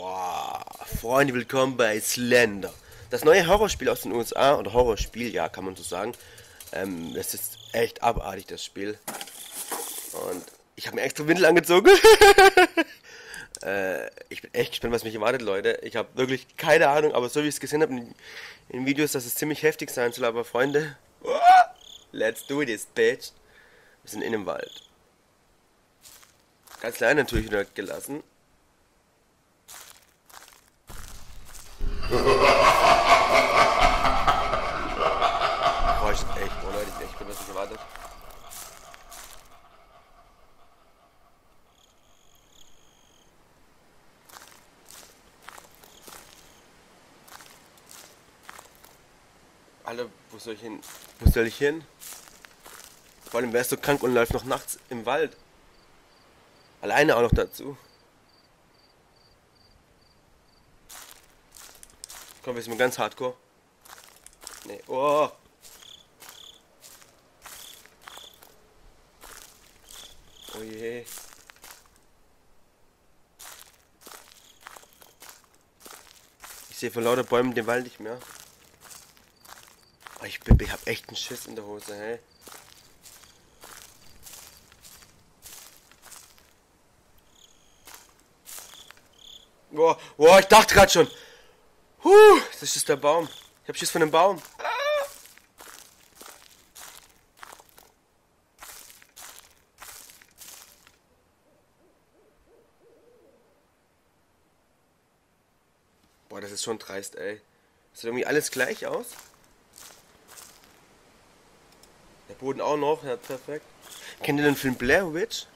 Boah, Freunde, willkommen bei Slender. Das neue Horrorspiel aus den USA, oder Horrorspiel, ja, kann man so sagen. Ähm, das ist echt abartig, das Spiel. Und ich habe mir extra Windel angezogen. äh, ich bin echt gespannt, was mich erwartet, Leute. Ich habe wirklich keine Ahnung, aber so wie ich es gesehen habe in, in Videos, dass es ziemlich heftig sein soll. Aber Freunde, let's do this, bitch. Wir sind in dem Wald. Ganz klein natürlich wieder gelassen. Boah, ich echt, boah Leute, ich echt gut, was ich erwartet. Alter, wo soll ich hin? Wo soll ich hin? Vor allem wärst du krank und läufst noch nachts im Wald. Alleine auch noch dazu. Komm, wir sind mal ganz hardcore. Nee. Oh. Oh je. Ich sehe vor lauter Bäumen den Wald nicht mehr. Oh, ich, bin, ich hab echt einen Schiss in der Hose, hey. Boah, boah, ich dachte gerade schon. Huh, das ist der Baum. Ich hab Schiss von dem Baum. Boah, das ist schon dreist, ey. Sieht irgendwie alles gleich aus. Der Boden auch noch, ja, perfekt. Kennt ihr den Film Blair Witch?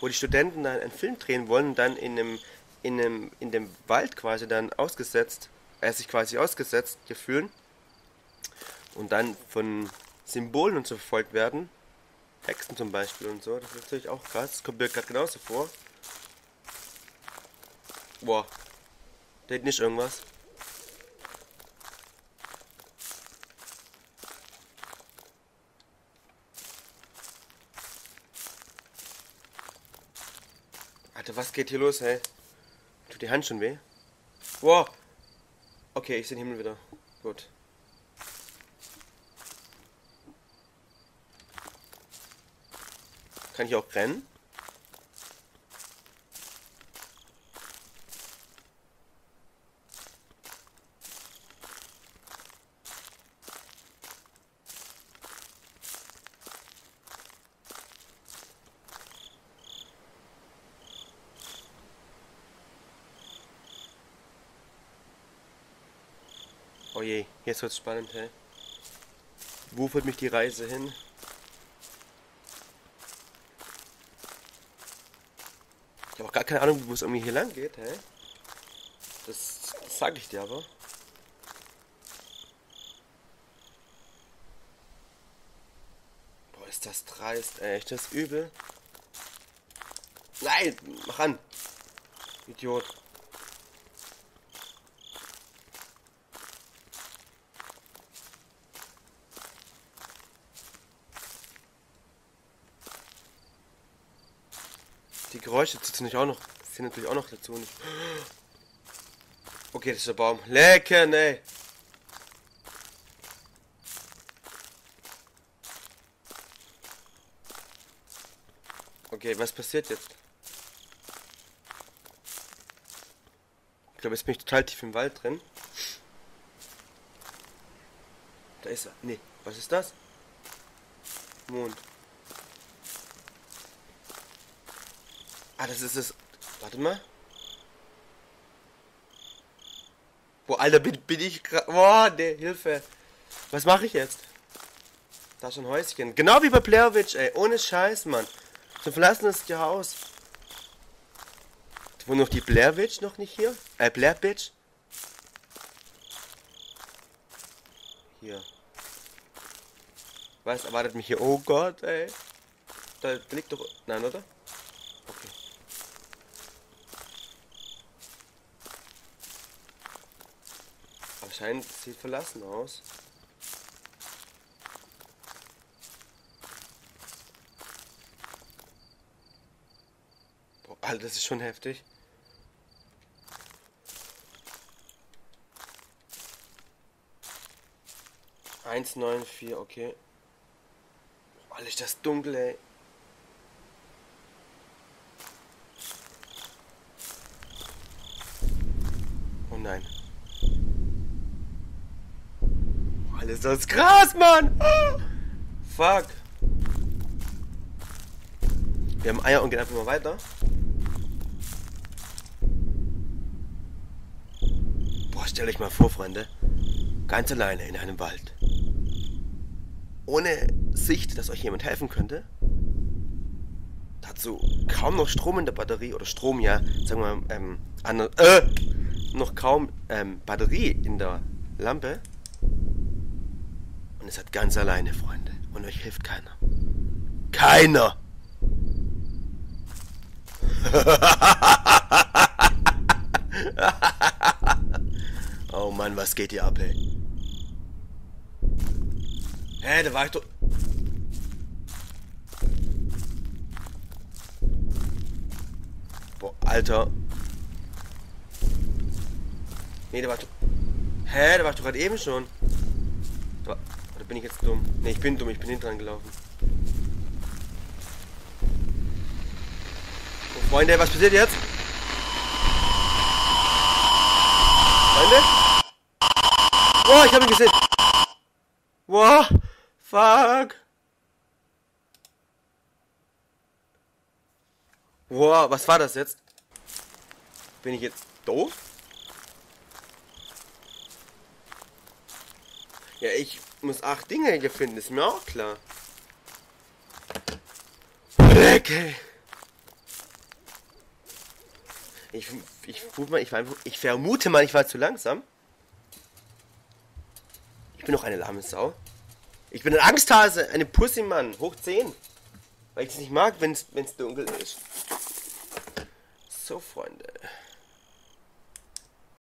Wo die Studenten dann einen Film drehen wollen und dann in einem, in einem, in dem Wald quasi dann ausgesetzt er sich quasi ausgesetzt gefühlen und dann von Symbolen und so verfolgt werden. Hexen zum Beispiel und so. Das ist natürlich auch krass. Das kommt mir gerade genauso vor. Boah. Da nicht irgendwas. Alter, was geht hier los, hey? Tut die Hand schon weh? Wow. Okay, ich sehe den Himmel wieder. Gut. Kann ich auch rennen? Oh je, jetzt wird's spannend, hä? Wo führt mich die Reise hin? Ich habe auch gar keine Ahnung, wo es irgendwie hier lang geht, hä? Das, das sage ich dir aber. Boah, ist das dreist, ey. Echt das übel. Nein, mach an. Idiot. Die Geräusche sitzen nicht auch noch. sind natürlich auch noch dazu. Nicht. Okay, das ist der Baum. Lecker, ne. Okay, was passiert jetzt? Ich glaube, jetzt bin ich total tief im Wald drin. Da ist er. Nee, was ist das? Mond. Ah, das ist es. Warte mal. Boah, Alter, bin, bin ich gerade. Boah, ne, Hilfe. Was mache ich jetzt? Da ist ein Häuschen. Genau wie bei Blairwitch, ey. Ohne Scheiß, Mann. Zum Verlassen ist ihr Haus. Wo noch die Blairwitch noch nicht hier? Äh, Blair Bitch? Hier. Was erwartet mich hier? Oh Gott, ey. Da liegt doch. Nein, oder? Scheint, es sieht verlassen aus. Boah, Alter, das ist schon heftig. Eins neun vier, okay. Boah, Alter, ist das dunkel, ey. Oh nein. Alles das krass, Mann! Ah! Fuck. Wir haben Eier und gehen einfach mal weiter. Boah, stell euch mal vor, Freunde. Ganz alleine in einem Wald. Ohne Sicht, dass euch jemand helfen könnte. Dazu kaum noch Strom in der Batterie oder Strom, ja, sagen wir mal, ähm, an, äh, noch kaum ähm, Batterie in der Lampe. Und ihr seid ganz alleine, Freunde. Und euch hilft keiner. Keiner! oh Mann, was geht hier ab, ey? Hä, da war ich doch... Boah, Alter. Nee, da war ich doch... Hä, da war ich doch gerade eben schon. Da, oder bin ich jetzt dumm? Nee, ich bin dumm, ich bin hinten gelaufen. Oh, Freunde, was passiert jetzt? Freunde? Boah, ich hab ihn gesehen. Boah, fuck. Boah, was war das jetzt? Bin ich jetzt doof? Ja, ich muss acht Dinge hier finden, ist mir auch klar. Okay. Ich, ich, ich, ich vermute mal, ich war zu langsam. Ich bin noch eine lahme Sau. Ich bin ein Angsthase, eine Pussymann, hoch 10. Weil ich es nicht mag, wenn es dunkel ist. So, Freunde.